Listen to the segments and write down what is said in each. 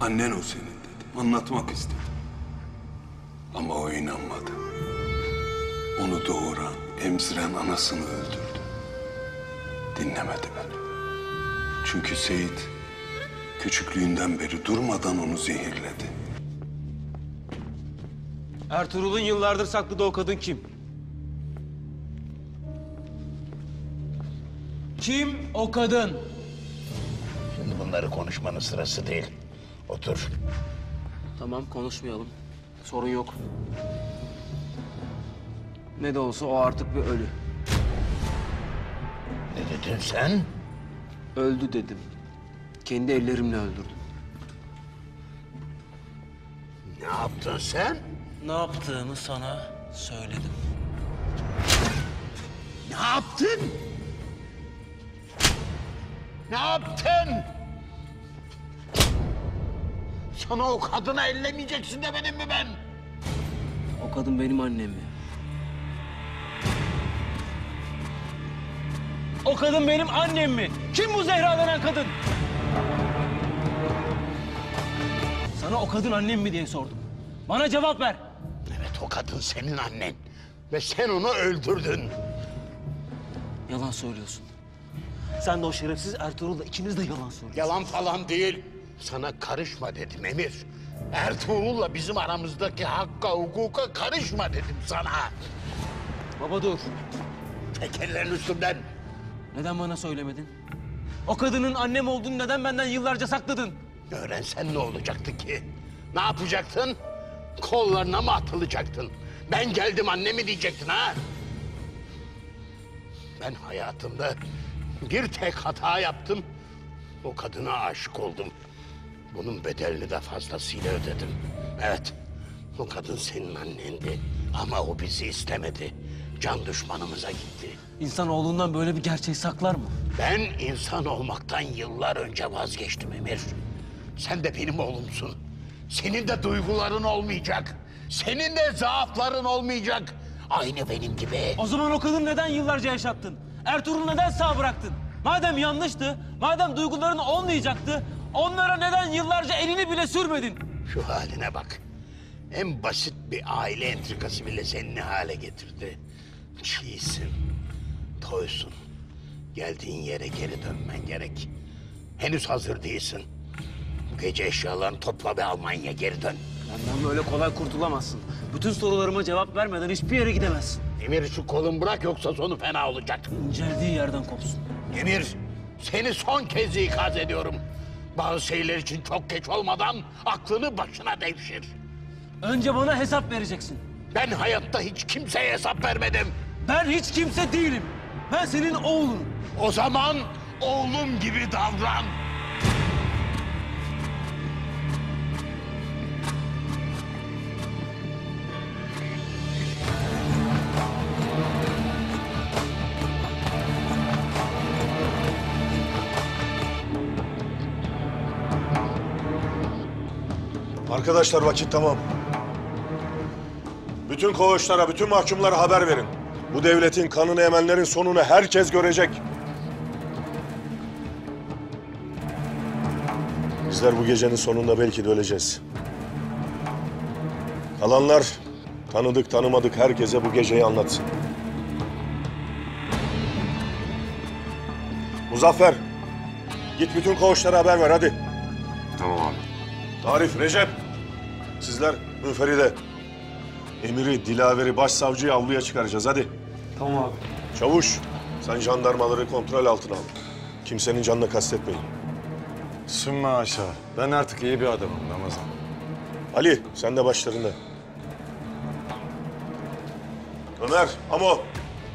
Annen o senin dedim. Anlatmak istedim. Ama o inanmadı. Onu doğuran, emziren anasını öldürdü. Dinlemedi beni. Çünkü Seyit küçüklüğünden beri durmadan onu zehirledi. Ertuğrul'un yıllardır sakladığı o kadın kim? Kim o kadın? Şimdi bunları konuşmanın sırası değil. Otur. Tamam konuşmayalım. Sorun yok. Ne de olsa o artık bir ölü. Ne dedin sen? Öldü dedim. Kendi ellerimle öldürdüm. Ne yaptın sen? Ne yaptığımı sana söyledim. Ne yaptın? Ne yaptın? Sana o kadını ellemeyeceksin demedim mi ben? O kadın benim annem mi? O kadın benim annem mi? Kim bu Zehra denen kadın? Sana o kadın annem mi diye sordum. Bana cevap ver. Evet o kadın senin annen. Ve sen onu öldürdün. Yalan söylüyorsun. Sen de o şerefsiz Ertuğrul'la ikiniz de yalan söylüyorsunuz. Yalan falan değil. Sana karışma dedim Emir. Ertuğrul'la bizim aramızdaki hakka, hukuka karışma dedim sana. Baba dur. Tek ellerin üstümden. Neden bana söylemedin? O kadının annem olduğunu neden benden yıllarca sakladın? Öğrensen ne olacaktı ki? Ne yapacaktın? Kollarına mı atılacaktın? Ben geldim annemi diyecektin ha? Ben hayatımda bir tek hata yaptım. O kadına aşık oldum. Bunun bedelini de fazlasıyla ödedim. Evet, o kadın senin annendi. Ama o bizi istemedi. Can düşmanımıza gitti. İnsan oğlundan böyle bir gerçeği saklar mı? Ben insan olmaktan yıllar önce vazgeçtim Emir. Sen de benim oğlumsun. Senin de duyguların olmayacak. Senin de zaafların olmayacak. Aynı benim gibi. O zaman o kadını neden yıllarca yaşattın? Ertuğrul'u neden sağ bıraktın? Madem yanlıştı, madem duyguların olmayacaktı, onlara neden yıllarca elini bile sürmedin? Şu haline bak. En basit bir aile entrikası bile seni ne hale getirdi. Çiğsin, toysun. Geldiğin yere geri dönmen gerek. Henüz hazır değilsin. Bu gece eşyalarını topla ve Almanya geri dön. Benden böyle kolay kurtulamazsın. Bütün sorularıma cevap vermeden hiçbir yere gidemezsin. Emir şu kolun bırak yoksa sonu fena olacak. İnceldiği yerden kopsun. Emir, seni son kez ikaz ediyorum. Bazı şeyler için çok geç olmadan aklını başına devşir. Önce bana hesap vereceksin. Ben hayatta hiç kimseye hesap vermedim. Ben hiç kimse değilim. Ben senin oğlun. O zaman oğlum gibi davran. Arkadaşlar vakit tamam. Bütün koğuşlara, bütün mahkumlara haber verin. Bu devletin kanını emenlerin sonunu herkes görecek. Bizler bu gecenin sonunda belki de öleceğiz. Kalanlar tanıdık tanımadık herkese bu geceyi anlatsın. Muzaffer, git bütün koğuşlara haber ver hadi. Tamam abi. Tarif, Recep. Sizler Müferide. Emiri, Dilaver'i, başsavcıyı avluya çıkaracağız hadi. Tamam abi. Çavuş, sen jandarmaları kontrol altına al. Kimsenin canına kastetmeyin. Sümme aşağı. Ben artık iyi bir adamım Ramazan. Ali, sen de başlarında. Ömer, Amo.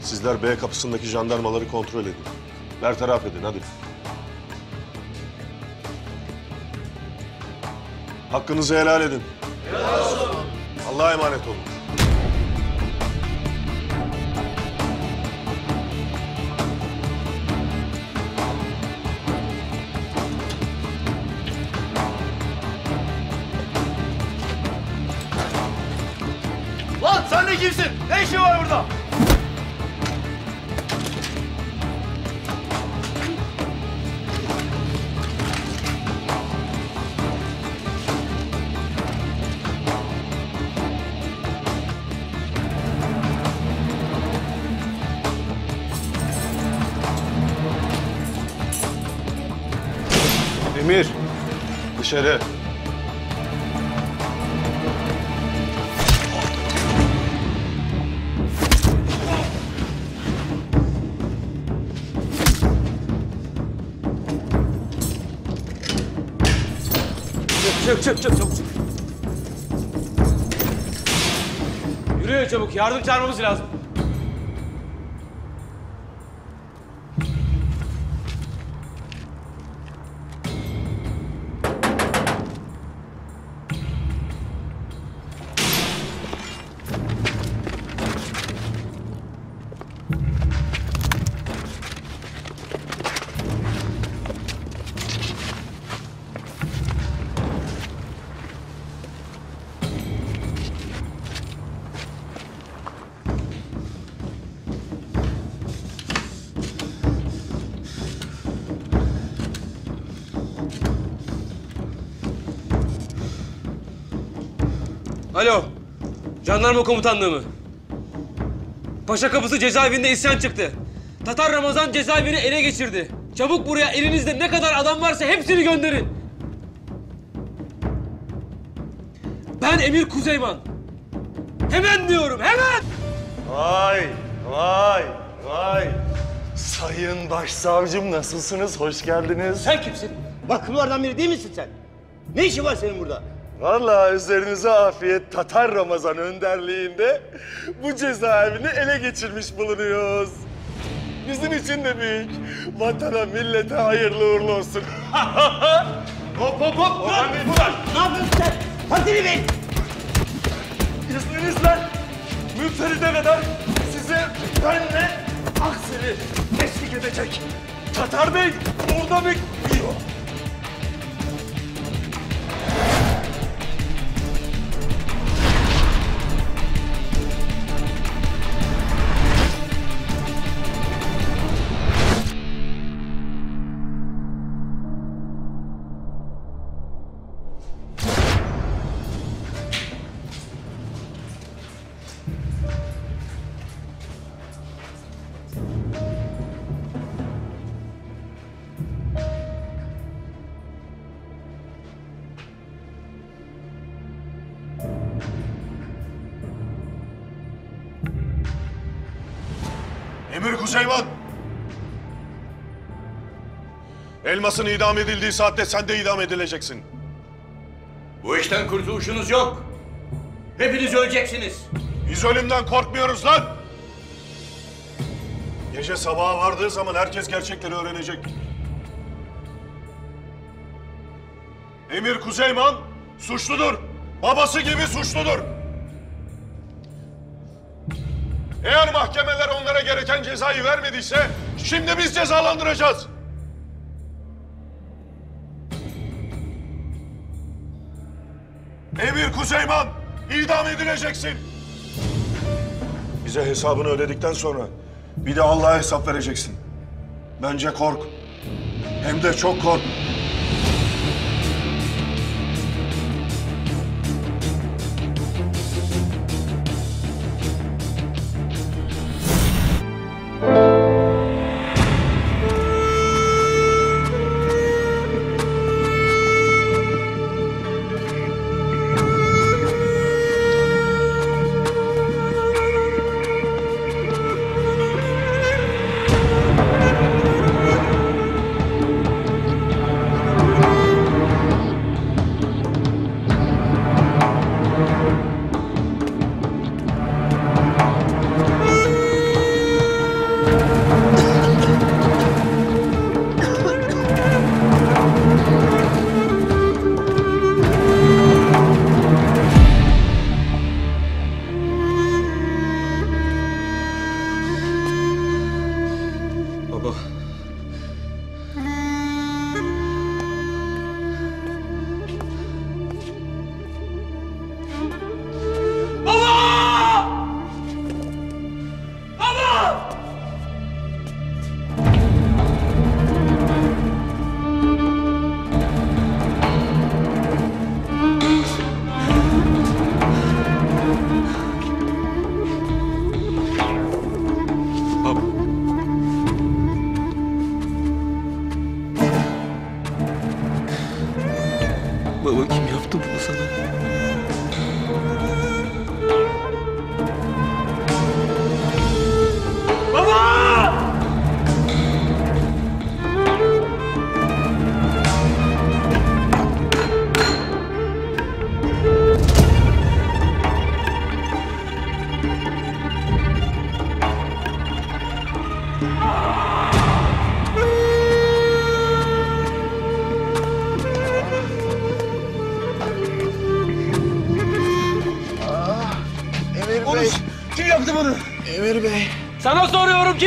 Sizler B kapısındaki jandarmaları kontrol edin. Bertaraf edin hadi. Hakkınızı helal edin. Allah'a emanet olun. Lan sen de kimsin? Ne işin var burada? Emir. Dışarı. Çık çık çık çabuk çık. Yürüyün çabuk yardım çağırmamız lazım. Alo. Jandarma komutanlığı mı? Paşa Kapısı cezaevinde isyan çıktı. Tatar Ramazan cezaevini ele geçirdi. Çabuk buraya elinizde ne kadar adam varsa hepsini gönderin. Ben Emir Kuzeyman. Hemen diyorum hemen. Vay, vay, vay. Sayın Başsavcım nasılsınız? Hoş geldiniz. Sen kimsin? Bakımlardan biri değil misin sen? Ne işin var senin burada? Vallahi üzerinize afiyet Tatar Ramazan önderliğinde bu cezaevini ele geçirmiş bulunuyoruz. Bizim için de büyük. Vatana, millete hayırlı uğurlu olsun. hop hop hop. Değil, buradan. Ne yapıyorsun sen? Hadini bil! İzninizle müfteride kadar size benle aksini eşlik edecek. Tatar Bey burada bekliyor. Emir Kuzeyman. Elmas'ın idam edildiği saatte sen de idam edileceksin. Bu işten kurtuluşunuz yok. Hepiniz öleceksiniz. Biz ölümden korkmuyoruz lan. Gece sabaha vardığı zaman herkes gerçekleri öğrenecek. Emir Kuzeyman suçludur. Babası gibi suçludur. Eğer mahkemeler onlara gereken cezayı vermediyse şimdi biz cezalandıracağız. Emir Kuzeyman idam edileceksin. Bize hesabını ödedikten sonra bir de Allah'a hesap vereceksin. Bence kork. Hem de çok kork.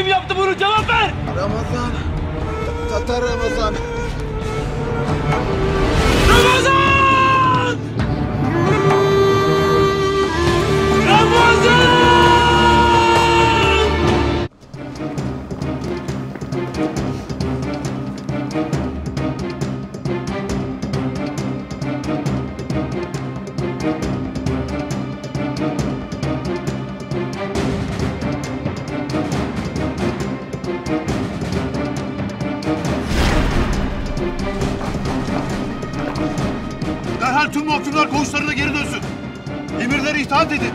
Kim yaptı bunu? Cevap ver! Ramazan. Tatar Ramazan. Ramazan! Derhal tüm mahkumlar koğuşlarına geri dönsün. Emirlere itaat edin.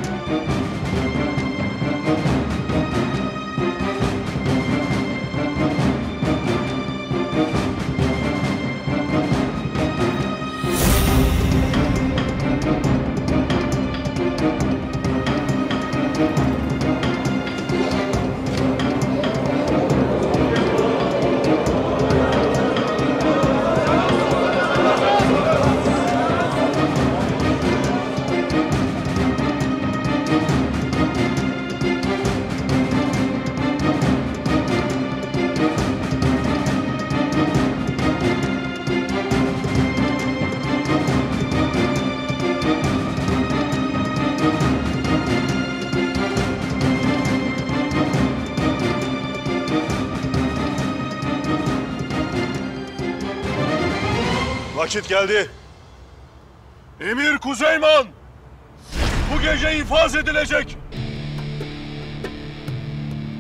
Vakit geldi. Emir Kuzeyman bu gece infaz edilecek.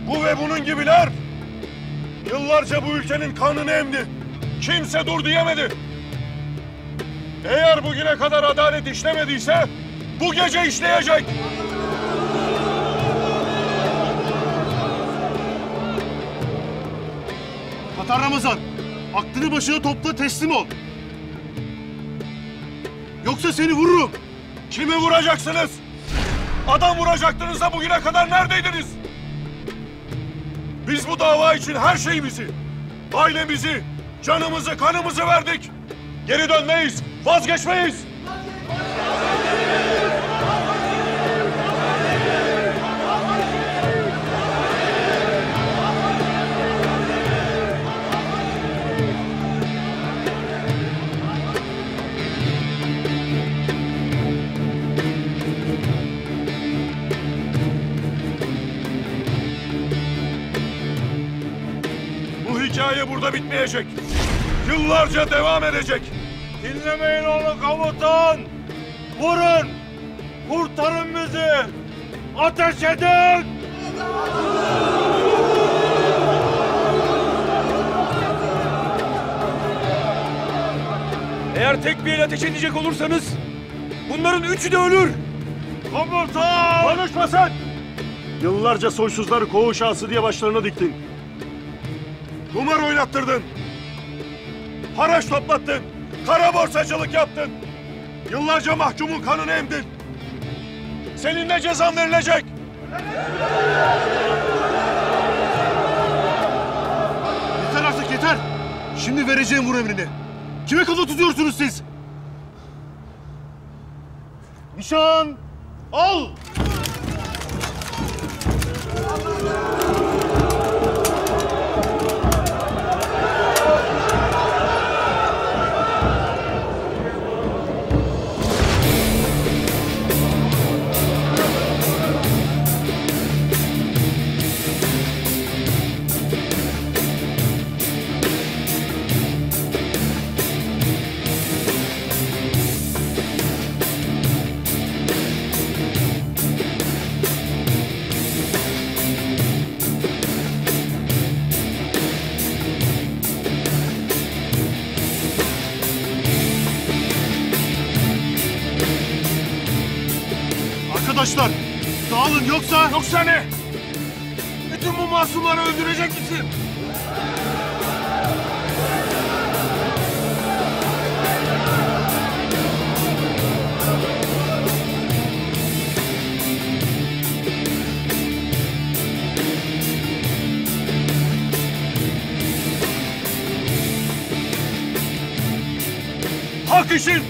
Bu ve bunun gibiler yıllarca bu ülkenin kanını emdi. Kimse dur diyemedi. Eğer bugüne kadar adalet işlemediyse bu gece işleyecek. Tatar Ramazan, aklını başına topla teslim ol. Yoksa seni vururum. Kimi vuracaksınız? Adam vuracaktınız da bugüne kadar neredeydiniz? Biz bu dava için her şeyimizi, ailemizi, canımızı, kanımızı verdik. Geri dönmeyiz, vazgeçmeyiz. Hikaye burada bitmeyecek. Yıllarca devam edecek. Dinlemeyin onu komutan. Vurun. Kurtarın bizi. Ateş edin. Eğer tek bir el ateş edecek olursanız bunların üçü de ölür. Komutan. Konuşma sen! Yıllarca soysuzları koğuş ağası diye başlarına diktin. Kumar oynattırdın. Haraç toplattın. Kara borsacılık yaptın. Yıllarca mahkumun kanını emdin. Senin de cezan verilecek. Yeter artık yeter. Şimdi vereceğim vur emrini. Kime kafa tutuyorsunuz siz? Nişan. Al. Arkadaşlar. Dağılın yoksa... Yoksa ne? Bütün bu masumları öldürecek misin? Hak için,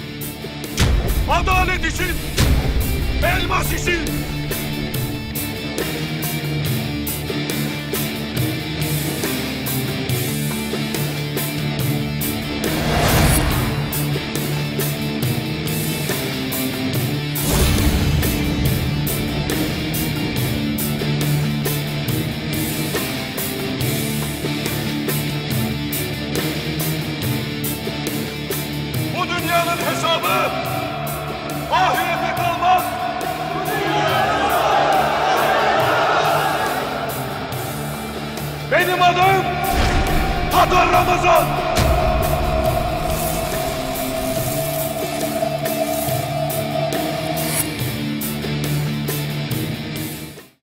adalet için, elmas için.